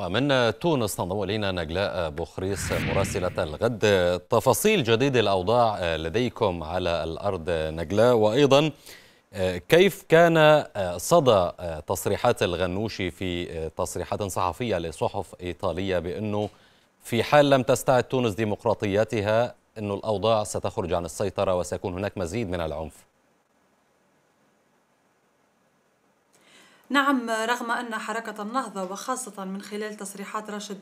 ومن تونس تنضم إلينا نجلاء بوخريس مراسلة الغد. تفاصيل جديد الأوضاع لديكم على الأرض نجلاء. وأيضا كيف كان صدى تصريحات الغنوشي في تصريحات صحفية لصحف إيطالية بأنه في حال لم تستعد تونس ديمقراطياتها انه الأوضاع ستخرج عن السيطرة وسيكون هناك مزيد من العنف؟ نعم رغم أن حركة النهضة وخاصة من خلال تصريحات راشد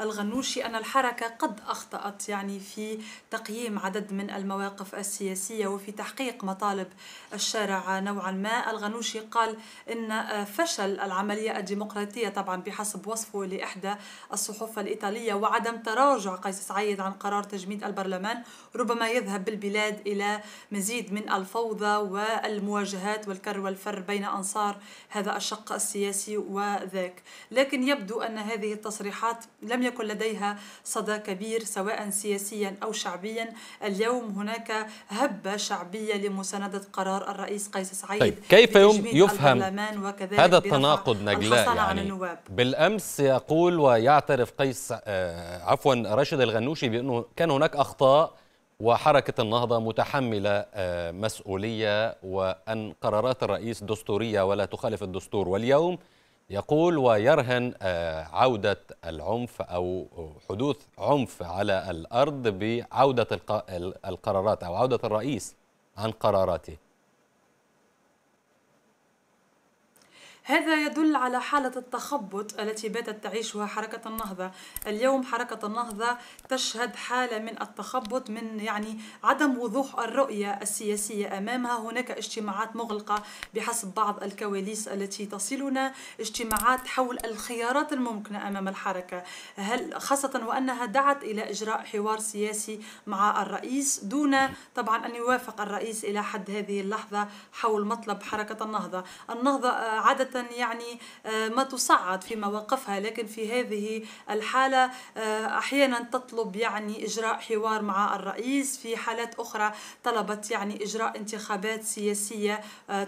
الغنوشي أن الحركة قد أخطأت يعني في تقييم عدد من المواقف السياسية وفي تحقيق مطالب الشارع نوعا ما. الغنوشي قال إن فشل العملية الديمقراطية طبعا بحسب وصفه لإحدى الصحف الإيطالية وعدم تراجع قيس سعيد عن قرار تجميد البرلمان ربما يذهب بالبلاد إلى مزيد من الفوضى والمواجهات والكر والفر بين أنصار هذا الشخص. الشق السياسي وذاك. لكن يبدو أن هذه التصريحات لم يكن لديها صدى كبير سواء سياسيا أو شعبيا. اليوم هناك هبة شعبية لمساندة قرار الرئيس قيس سعيد طيب كيف يفهم هذا التناقض نجلاء يعني؟ بالأمس يقول ويعترف قيس عفوا راشد الغنوشي بأنه كان هناك أخطاء وحركة النهضة متحملة مسؤولية وأن قرارات الرئيس دستورية ولا تخالف الدستور. واليوم يقول ويرهن عودة العنف أو حدوث عنف على الأرض بعودة القرارات أو عودة الرئيس عن قراراته. هذا يدل على حالة التخبط التي باتت تعيشها حركة النهضة. اليوم حركة النهضة تشهد حالة من التخبط من يعني عدم وضوح الرؤية السياسية. أمامها هناك اجتماعات مغلقة بحسب بعض الكواليس التي تصلنا اجتماعات حول الخيارات الممكنة أمام الحركة. هل خاصة وأنها دعت إلى إجراء حوار سياسي مع الرئيس دون طبعا أن يوافق الرئيس إلى حد هذه اللحظة حول مطلب حركة النهضة. النهضة يعني ما تصعد في مواقفها لكن في هذه الحالة أحيانا تطلب يعني إجراء حوار مع الرئيس. في حالات أخرى طلبت يعني إجراء انتخابات سياسية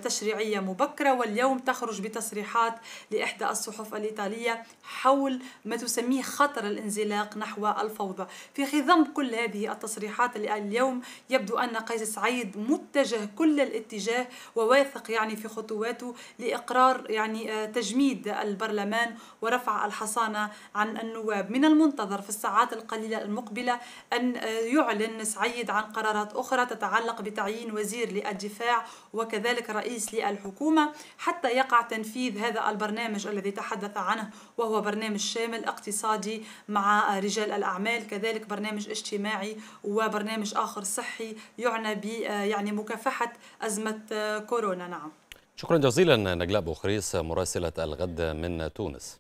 تشريعية مبكرة. واليوم تخرج بتصريحات لإحدى الصحف الإيطالية حول ما تسميه خطر الانزلاق نحو الفوضى. في خضم كل هذه التصريحات اليوم يبدو أن قيس سعيد متجه كل الاتجاه وواثق يعني في خطواته لإقرار يعني تجميد البرلمان ورفع الحصانة عن النواب. من المنتظر في الساعات القليلة المقبلة أن يعلن سعيد عن قرارات أخرى تتعلق بتعيين وزير للدفاع وكذلك رئيس للحكومة حتى يقع تنفيذ هذا البرنامج الذي تحدث عنه وهو برنامج شامل اقتصادي مع رجال الأعمال كذلك برنامج اجتماعي وبرنامج آخر صحي يعنى ب يعني مكافحة أزمة كورونا. نعم. شكرا جزيلا نجلاء بوخريس مراسلة الغد من تونس.